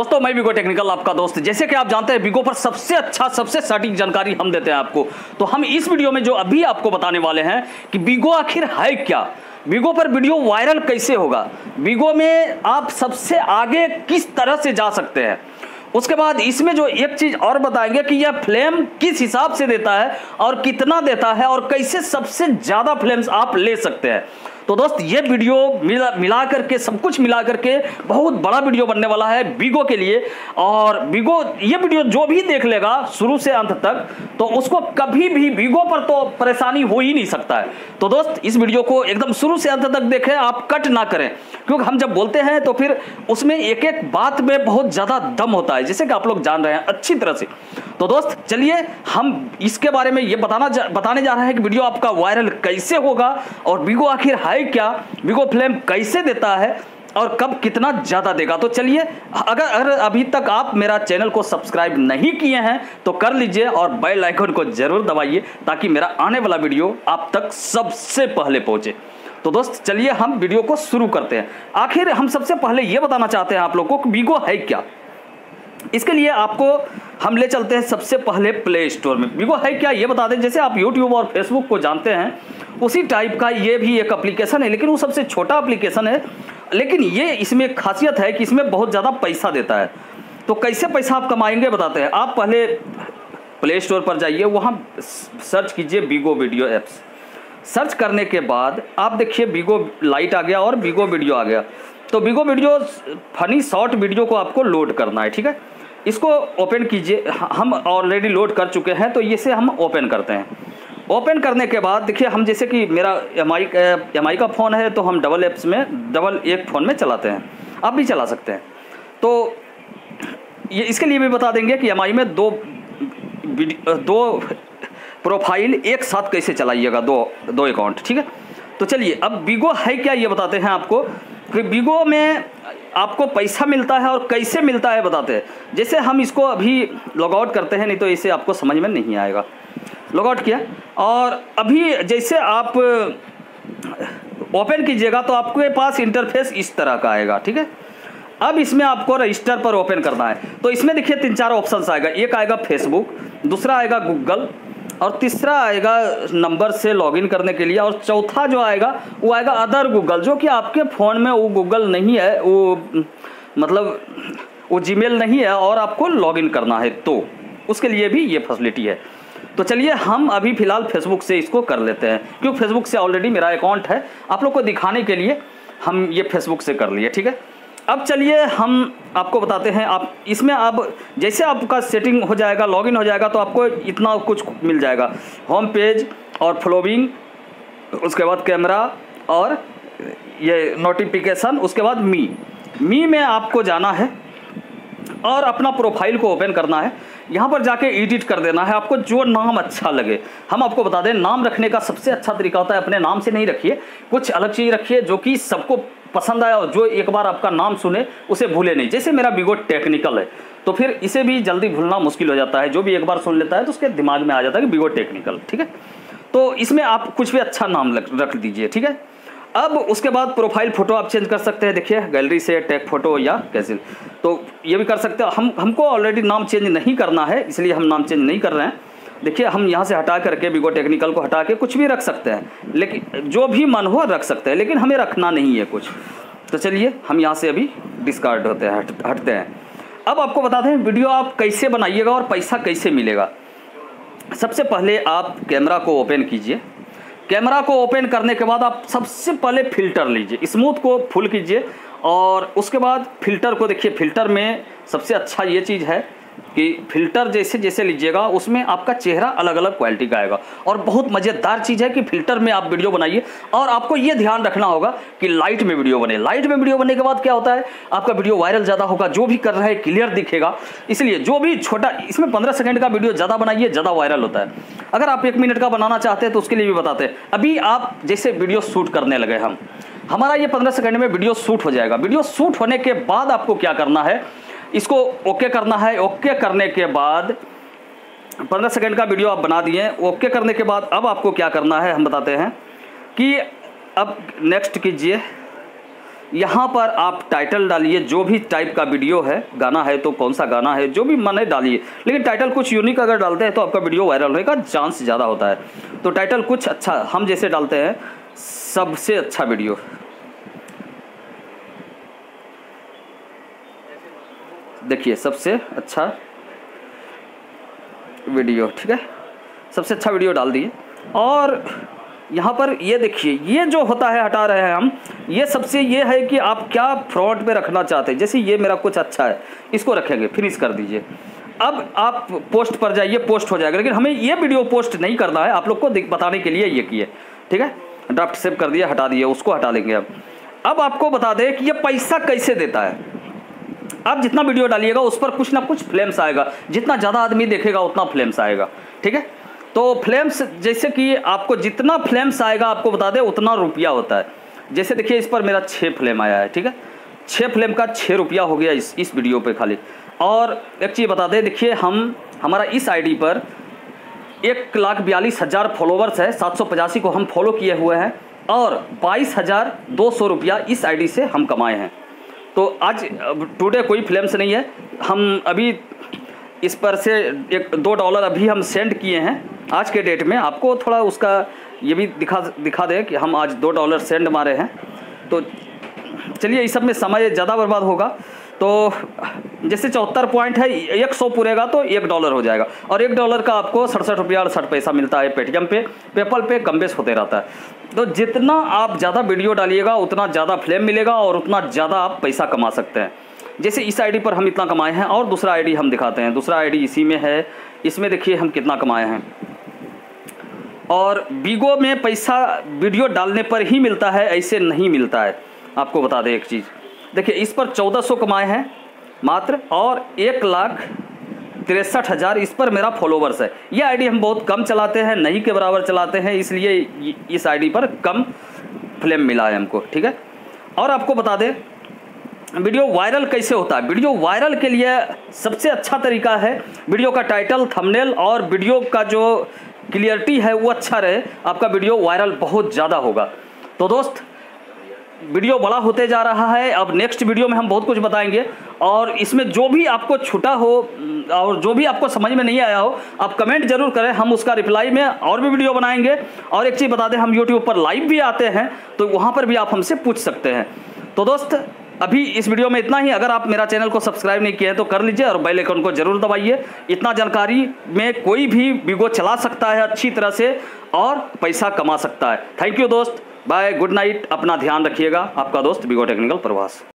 दोस्तों, मैं बिगो टेक्निकल आपका दोस्त। जैसे कि आप जानते हैं बिगो पर सबसे अच्छा सबसे सटीक जानकारी हम देते हैं आपको। तो हम इस वीडियो में जो अभी आपको बताने वाले हैं कि बिगो आखिर है क्या। बिगो पर वीडियो वायरल कैसे होगा? बिगो में आप सबसे आगे किस तरह से जा सकते हैं? उसके बाद इसमें जो एक चीज़ और बताएँगे कि यह फ्लेम किस हिसाब से देता है और कितना देता है और कैसे सबसे ज़्यादा फ्लेम्स आप ले सकते हैं। तो दोस्त, ये वीडियो मिला मिला करके, सब कुछ मिला करके बहुत बड़ा वीडियो बनने वाला है बीगो के लिए। और बीगो ये वीडियो जो भी देख लेगा शुरू से अंत तक तो उसको कभी भी बीगो पर तो परेशानी हो ही नहीं सकता है। तो दोस्त, इस वीडियो को एकदम शुरू से अंत तक देखें, आप कट ना करें। क्योंकि हम जब बोलते हैं तो फिर उसमें एक एक बात में बहुत ज़्यादा दम होता है, जैसे कि आप लोग जान रहे हैं अच्छी तरह से। तो दोस्त चलिए हम इसके बारे में ये बताना जा, बताने जा रहे हैं कि वीडियो आपका वायरल कैसे होगा और बीगो आखिर है क्या? बीगो फ्लेम कैसे देता है और कब कितना ज़्यादा देगा? तो चलिए अगर अगर अभी तक आप मेरा चैनल को सब्सक्राइब नहीं किए हैं तो कर लीजिए और बेल आइकन को ज़रूर दबाइए ताकि मेरा आने वाला वीडियो आप तक सबसे पहले पहुँचे। तो दोस्त चलिए हम वीडियो को शुरू करते हैं। आखिर हम सबसे पहले ये बताना चाहते हैं आप लोगों को वीगो है क्या? इसके लिए आपको हम ले चलते हैं सबसे पहले प्ले स्टोर में। वीगो है क्या? ये बता दें, जैसे आप यूट्यूब और फेसबुक को जानते हैं, उसी टाइप का ये भी एक अप्लीकेशन है, लेकिन वो सबसे छोटा अप्लीकेशन है। लेकिन ये इसमें खासियत है कि इसमें बहुत ज़्यादा पैसा देता है। तो कैसे पैसा आप कमाएँगे, बताते हैं। आप पहले प्ले स्टोर पर जाइए, वहाँ सर्च कीजिए वीगो वीडियो ऐप्स सर्च करने के बाद आप देखिए वीगो लाइट आ गया और वीगो वीडियो आ गया। तो Vigo video funny short video को आपको लोड करना है, ठीक है? इसको ओपन कीजिए। हम ऑलरेडी लोड कर चुके हैं तो इसे हम ओपन करते हैं। ओपन करने के बाद, देखिए, हम जैसे कि मेरा एम आई एम आई का फ़ोन है तो हम डबल एप्स में डबल एक फ़ोन में चलाते हैं। आप भी चला सकते हैं। तो ये, इसके लिए भी बता देंगे कि एम आई में दो दो प्रोफ़ाइल एक साथ कैसे चलाइएगा, दो दो अकाउंट ठीक है? तो चलिए, अब बीगो है क्या, ये बताते हैं आपको कि बीगो में आपको पैसा मिलता है और कैसे मिलता है बताते हैं। जैसे हम इसको अभी लॉगआउट करते हैं, नहीं तो इसे आपको समझ में नहीं आएगा। लॉगआउट किया। और अभी जैसे आप ओपन कीजिएगा तो आपके पास इंटरफेस इस तरह का आएगा, ठीक है? अब इसमें आपको रजिस्टर पर ओपन करना है। तो इसमें देखिए तीन चार ऑप्शन आएगा। एक आएगा फेसबुक दूसरा आएगा गूगल और तीसरा आएगा नंबर से लॉगिन करने के लिए और चौथा जो आएगा, वो आएगा अदर गूगल जो कि आपके फ़ोन में वो गूगल नहीं है, वो मतलब वो जीमेल नहीं है और आपको लॉगिन करना है तो उसके लिए भी ये फैसिलिटी है। तो चलिए हम अभी फ़िलहाल फेसबुक से इसको कर लेते हैं, क्योंकि फेसबुक से ऑलरेडी मेरा अकाउंट है। आप लोग को दिखाने के लिए हम ये फेसबुक से कर लिए, ठीक है? अब चलिए हम आपको बताते हैं, आप इसमें अब जैसे आपका सेटिंग हो जाएगा लॉगिन हो जाएगा तो आपको इतना कुछ मिल जाएगा। होम पेज और फ्लोविंग उसके बाद कैमरा और ये नोटिफिकेशन उसके बाद मी मी में आपको जाना है और अपना प्रोफ़ाइल को ओपन करना है। यहाँ पर जाके एडिट कर देना है, आपको जो नाम अच्छा लगे। हम आपको बता दें, नाम रखने का सबसे अच्छा तरीका होता है, अपने नाम से नहीं रखिए। कुछ अलग चीज़ रखिए जो कि सबको पसंद आया और जो एक बार आपका नाम सुने, उसे भूले नहीं। जैसे मेरा बिगो टेक्निकल है तो फिर इसे भी जल्दी भूलना मुश्किल हो जाता है। जो भी एक बार सुन लेता है तो उसके दिमाग में आ जाता है कि बिगो टेक्निकल ठीक है? तो इसमें आप कुछ भी अच्छा नाम रख दीजिए, ठीक है? अब उसके बाद प्रोफ़ाइल फ़ोटो आप चेंज कर सकते हैं, देखिए गैलरी से टैग फ़ोटो या कैसे। तो ये भी कर सकते हैं। हम, हमको ऑलरेडी नाम चेंज नहीं करना है, इसलिए हम नाम चेंज नहीं कर रहे हैं। देखिए, हम यहाँ से हटा करके बिगो टेक्निकल को हटा के कुछ भी रख सकते हैं। लेकिन, जो भी मन हो, रख सकते हैं, लेकिन हमें रखना नहीं है कुछ। तो चलिए, हम यहाँ से अभी डिस्कार्ड होते हैं, हट, हटते हैं। अब आपको बता दें वीडियो आप कैसे बनाइएगा और पैसा कैसे मिलेगा। सबसे पहले आप कैमरा को ओपन कीजिए। कैमरा को ओपन करने के बाद आप सबसे पहले फ़िल्टर लीजिए। स्मूथ को फुल कीजिए और उसके बाद फ़िल्टर को देखिए। फ़िल्टर में सबसे अच्छा ये चीज़ है कि फ़िल्टर जैसे जैसे लीजिएगा, उसमें आपका चेहरा अलग अलग क्वालिटी का आएगा। और बहुत मज़ेदार चीज़ है कि फ़िल्टर में आप वीडियो बनाइए, और आपको ये ध्यान रखना होगा कि लाइट में वीडियो बने। लाइट में वीडियो बनने के बाद क्या होता है? आपका वीडियो वायरल ज़्यादा होगा, जो भी कर रहा है क्लियर दिखेगा। इसलिए जो भी छोटा, इसमें पंद्रह सेकेंड का वीडियो ज़्यादा बनाइए, ज़्यादा वायरल होता है। अगर आप एक मिनट का बनाना चाहते हैं तो उसके लिए भी बताते हैं। अभी आप जैसे वीडियो शूट करने लगे हम, हमारा ये पंद्रह सेकंड में वीडियो शूट हो जाएगा। वीडियो शूट होने के बाद आपको क्या करना है? इसको ओके करना है। ओके करने के बाद पंद्रह सेकंड का वीडियो आप बना दिए। ओके करने के बाद अब आपको क्या करना है, हम बताते हैं कि अब नेक्स्ट कीजिए। यहाँ पर आप टाइटल डालिए, जो भी टाइप का वीडियो है, गाना है तो कौन सा गाना है, जो भी मन है डालिए। लेकिन टाइटल कुछ यूनिक अगर डालते हैं तो आपका वीडियो वायरल होने का चांस ज़्यादा होता है। तो टाइटल कुछ अच्छा हम जैसे डालते हैं, सबसे अच्छा वीडियो देखिए, सबसे अच्छा वीडियो, ठीक है? सबसे अच्छा वीडियो डाल दिए। और यहाँ पर ये देखिए, ये जो होता है, हटा रहे हैं हम, ये सबसे ये है कि आप क्या फ्रंट पे रखना चाहते हैं। जैसे ये मेरा कुछ अच्छा है, इसको रखेंगे फिनिश कर दीजिए। अब आप पोस्ट पर जाइए पोस्ट हो जाएगा। लेकिन हमें ये वीडियो पोस्ट नहीं करना है, आप लोग को बताने के लिए ये किए, ठीक है? ड्राफ्ट सेव कर दिया, हटा दिए उसको हटा लेंगे अब। अब आपको बता दें कि ये पैसा कैसे देता है। आप जितना वीडियो डालिएगा, उस पर कुछ ना कुछ फ्लेम्स आएगा। जितना ज़्यादा आदमी देखेगा, उतना फ्लेम्स आएगा। ठीक है? तो फ्लेम्स जैसे कि आपको जितना फ्लेम्स आएगा, आपको बता दें, उतना रुपया होता है। जैसे देखिए, इस पर मेरा छः फ्लेम आया है, ठीक है? छः फ्लेम का छः रुपया हो गया इस इस वीडियो पे खाली। और एक चीज़ बता दें, देखिए, हम, हमारा इस आईडी पर एक लाख बयालीस हज़ार फॉलोवर्स है, सात सौ पचासी को हम फॉलो किए हुए हैं, और बाईस हज़ार दो सौ रुपया इस आईडी से हम कमाए हैं। तो आज टुडे कोई फ्लेम्स नहीं है। हम अभी इस पर से एक, दो डॉलर अभी हम सेंड किए हैं। आज के डेट में आपको थोड़ा उसका ये भी दिखा दिखा दें कि हम आज दो डॉलर सेंड मारे हैं। तो चलिए, इस सब में समय ज़्यादा बर्बाद होगा। तो जैसे चौहत्तर पॉइंट है, एक सौ पूरेगा तो एक डॉलर हो जाएगा। और एक डॉलर का आपको सड़सठ रुपया, अड़सठ पैसा मिलता है पेटीएम पे। पेपल पे कम बेस होते रहता है। तो जितना आप ज़्यादा वीडियो डालिएगा, उतना ज़्यादा फ्लेम मिलेगा और उतना ज़्यादा आप पैसा कमा सकते हैं। जैसे इस आईडी पर हम इतना कमाए हैं और दूसरा आईडी हम दिखाते हैं। दूसरा आईडी इसी में है। इसमें देखिए हम कितना कमाए हैं। और बीगो में पैसा वीडियो डालने पर ही मिलता है, ऐसे नहीं मिलता है। आपको बता दें एक चीज़। देखिए, इस पर चौदह सौ कमाए हैं, मात्र, और एक लाख तिरसठ हज़ार इस पर मेरा फॉलोवर्स है। ये आईडी हम बहुत कम चलाते हैं, नहीं के बराबर चलाते हैं, इसलिए इस आईडी पर कम फ्लेम मिला है हमको, ठीक है? और आपको बता दें, वीडियो वायरल कैसे होता है? वीडियो वायरल के लिए सबसे अच्छा तरीका है, वीडियो का टाइटल थंबनेल और वीडियो का जो क्लियरिटी है वो अच्छा रहे, आपका वीडियो वायरल बहुत ज़्यादा होगा। तो दोस्त वीडियो बड़ा होते जा रहा है। अब नेक्स्ट वीडियो में हम बहुत कुछ बताएँगे। और इसमें जो भी आपको छूटा हो, और जो भी आपको समझ में नहीं आया हो, आप कमेंट ज़रूर करें। हम उसका रिप्लाई में और भी वीडियो बनाएँगे। और एक चीज़ बता दें, हम यूट्यूब पर लाइव भी आते हैं तो वहाँ पर भी आप हमसे पूछ सकते हैं। तो दोस्त, अभी इस वीडियो में इतना ही। अगर आप मेरा चैनल को सब्सक्राइब नहीं किया है तो कर लीजिए और बेल आइकन को ज़रूर दबाइए। इतना जानकारी में कोई भी वीगो चला सकता है अच्छी तरह से और पैसा कमा सकता है। थैंक यू दोस्त। बाय गुड नाइट अपना ध्यान रखिएगा। आपका दोस्त बिगो टेक्निकल प्रवास।